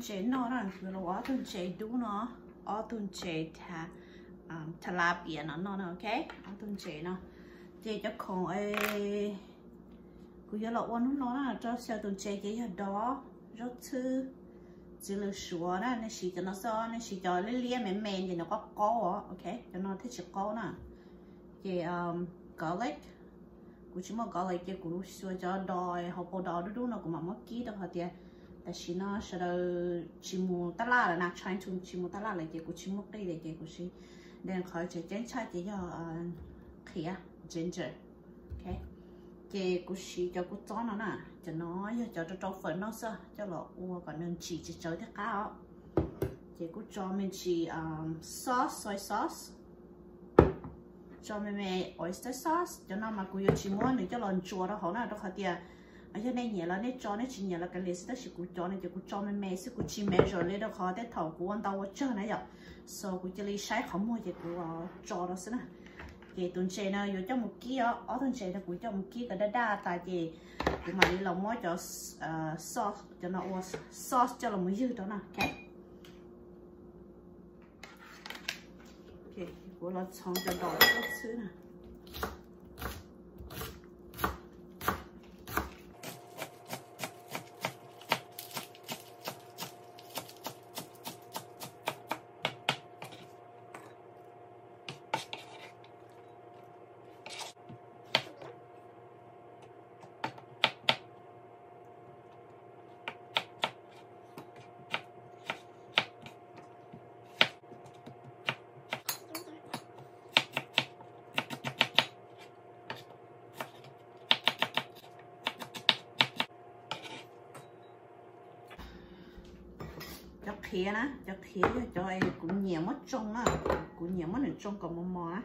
chế nó là vừa là ớt tuần chế đủ nó ớt tuần chế thà thà la biển nó nó ok ớt tuần chế nó chế cho con ấy cứ giờ là ôn nó là cho xe tuần chế cái đó rất thứ chỉ là sủa nè nên chỉ cho nó so nên chỉ cho lấy lia mềm mềm thì nó có có ok cho nó thích chỉ có nè thì um garlic cũng chỉ mà garlic cái cũng sủa cho đòi học bộ đó đúng nó cũng mà mất kỹ đâu hả แต่ชินะฉันชิมูตลาดนะใช้ชุนชิมูตลาดเลยเจ้ากูชิมุกได้เลยเจ้ากูชิเดินคอยจะเจนชาเจ้าเขีย ginger ok เจ้ากูชิเจ้ากูจ้อนนะจะน้อยเจ้าจะจ้าฝนน้องซะเจ้าหล่ออ้วก่อนนึงชีจะเจอที่ก้าวเจ้ากูจ้ามันชีซอส soy sauce จ้ามันมี oyster sauce เจ้าน้องมากูยชิมูหนึ่งเจ้าหล่อนจัวแล้วเขาหน้าต้อ 而且那年了，那招那几年了，跟类似的是古招呢，就古招呢，每次古去买着那个好在淘古往到我这那样，所以古这里晒好么也古啊招了是呢。cái ờ, tuần chế nó vô cho một kia ở tuần trên nó cũng cho một kia cái đó đa tại vì cái mà đi lòng mối cho ờ, sauce cho nó sauce cho nó mới dư đó nè ok. Ok của nó xong cho đỏ cho xứ nè. khía nó cho khía cho em cũng nhiều mất trong á, cũng nhiều mất ở trong còn mò mò á.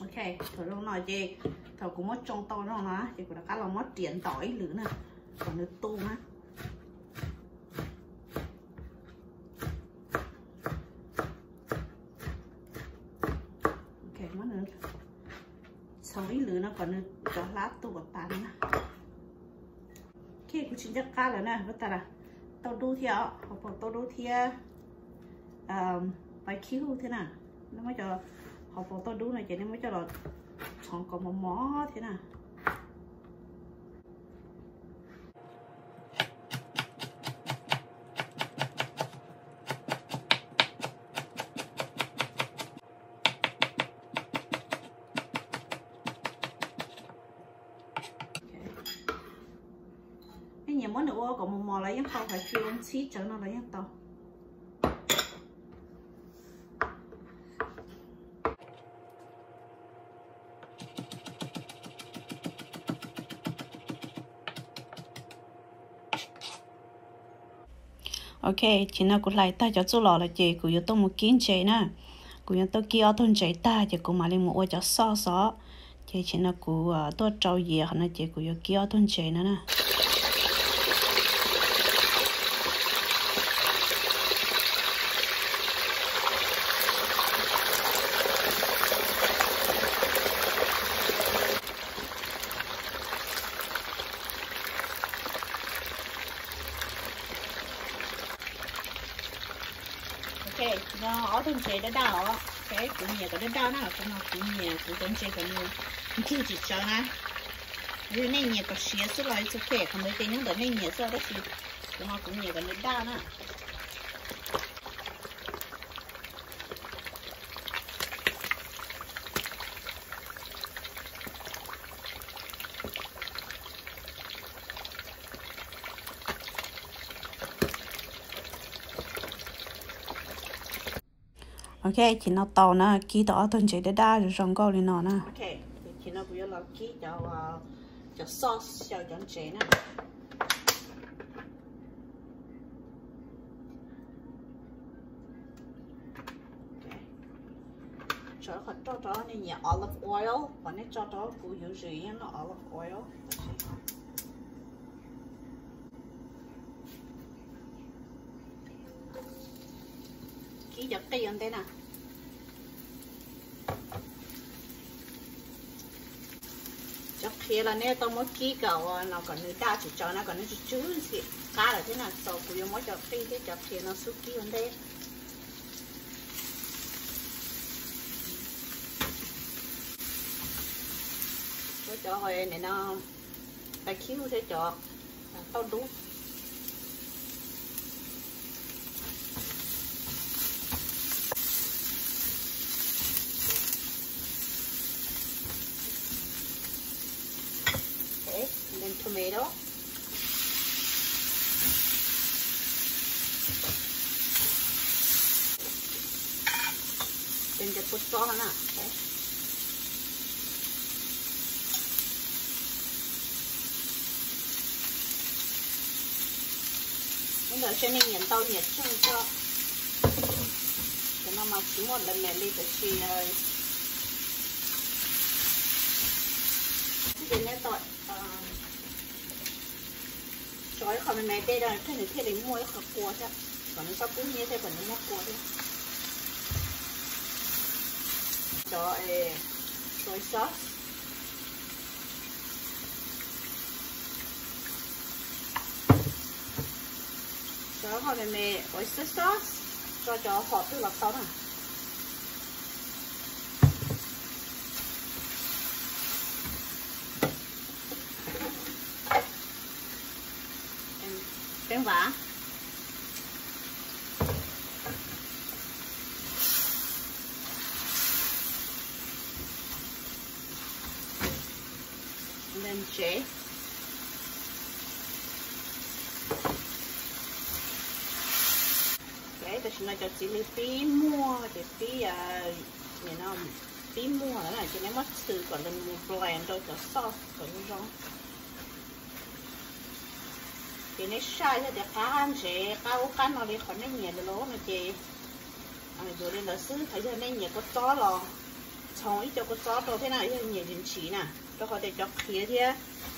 Ok thổi lúc nói chị? Thổi cũng mất trong to nó nó chị cũng đã cắt là mất tiền tỏi lửa nè còn nước tu á. Xong ít lửa nó còn cho lá tu vào tàn nè khi cũng chính chắc cá rồi nè bắt ta là tao đu theo học học tao đu theo phải khiếu thế nào nó mới cho học học tao đu này chỉ nó mới cho là chọn còn một mó thế nào nhà món nữa có một mò lấy tao phải kêu ông xí cho nó lấy tao ok, chị nào cũng lại ta cho chú lọ là chị, cũng yêu tôi một kiến chị nè. Cũng yêu tôi kia thôn chị ta, chị cũng mà lên một ô cho so so chị chị nào cũng ờ, tôi trâu gì họ nói chị, cũng yêu kia thôn chị nữa nè ok nó ở trong chế đã đào cái cũng nhiều cái đã đào nó cũng nó cũng nhiều cũng trong chế cũng nhiều chưa chỉ cho nó. Vì nên nhiều cái xía số lại số khỏe, không mấy cái những cái nên nhiều số đó thì cũng nó cũng nhiều cái đã đào nó. Ok chỉ nó to nó ký đó tuần chỉ để đa rồi xong câu lên nó nè ok chỉ nó bây giờ là ký cho cho sauce cho chọn chế nè cho nó cho cho nên nhà olive oil và này cho cho cũng hiểu gì nó olive oil ký cho cây anh thế nào cho kia là nè tôi mới ký cầu nó còn người ta chỉ cho nó còn nó chỉ chú gì cá là thế nào sau cũng mới cho cây thế cho kia nó suốt ký hơn thế cho hồi này nó phải cứu thế cho, tao đúng Then just put salt on it, okay? Bây nên nhận tàu nhiệt nó nên tội rồi khỏi mình mẹ đây thế này thế để mua khỏi cua chứ. Còn nó sao cũng như thế còn nó mua cua chứ. Cho e soy sauce cho khỏi mình mẹ oyster sauce cho cho họ tức là tao này trắng vả. Lên chế. Okay, tôi xin cho chị tí mua để tí à you know tí mua là chị nếu mất sự còn lên mua blend đâu cho sauce còn rong thì nó sai cho đẹp ăn sẽ cao cắn nó đi khỏi nó nhẹ được lỗ nó chị. À rồi đi là xứ thấy giờ nên nhẹ có chó lò. Xong ít cho có chó đâu thế nào ít nhẹ đến chỉ nè cho họ để cho khía thế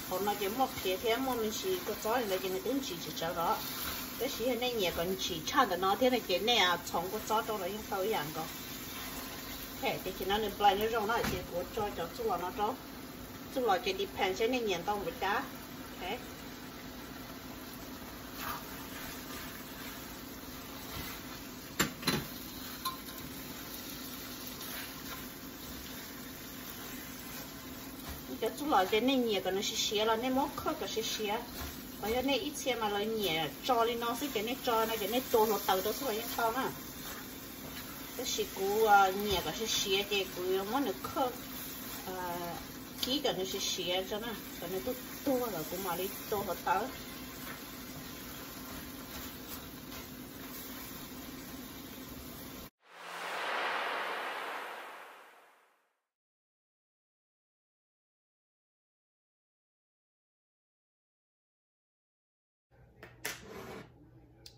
họ nói chỉ một khía thế mà mình chỉ có gió thì là chỉ người đứng chỉ chỉ cho đó. Cái chỉ nên nhẹ còn chỉ cha được nó, thế này cái này à xong có gió đâu là những sao dạng có? Thế thì chỉ nó nên play nó rong nó chỉ có cho cho chú nó đó chú lò chỉ depend sẽ nên nhẹ tông một cá thế cho chú lò cho nên nhiều cái nó sẽ xé là nên móc khơi cái sẽ xé bây giờ nên ít xe mà là nhiều cho lên nó sẽ cái nên cho nó cái nên tô nó tàu đó thôi không à cái sự cú nhiều cái sẽ xé thì cú món được khơi kỹ cái nó sẽ xé cho nó cái nó tô tô là cũng mà đi tô nó tàu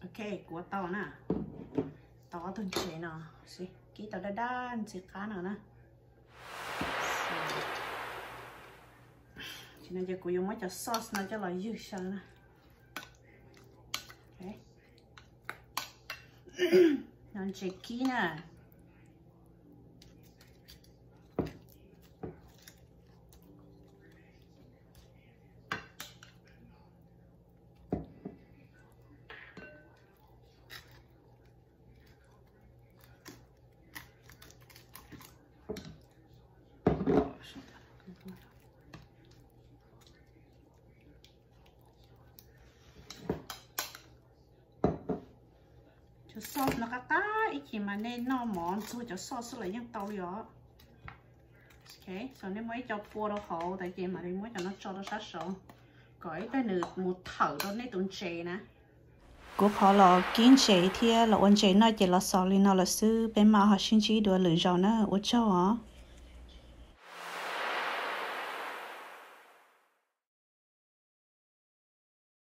ok của tao nè tao thôi chế nào xí kỹ tao đã đan xí cá nào nè chỉ nên giờ cô dùng mấy cho sauce nó cho là dư sao nè ok non chế kỹ nè cho sauce nó cá ta ít khi mà nên nó món thôi cho sauce lại những tàu rồi ok so nên mới cho cua đâu khổ, tại vì mà đi mới cho nó cho nó sát sổ. Gọi tay nửa một thở đó nên tụng chè nè. Cô họ là kiến chế thì là ôn chế nó chỉ là sò lên nó là sư bên mà họ xin chỉ đùa lửa rồi nó ở cho á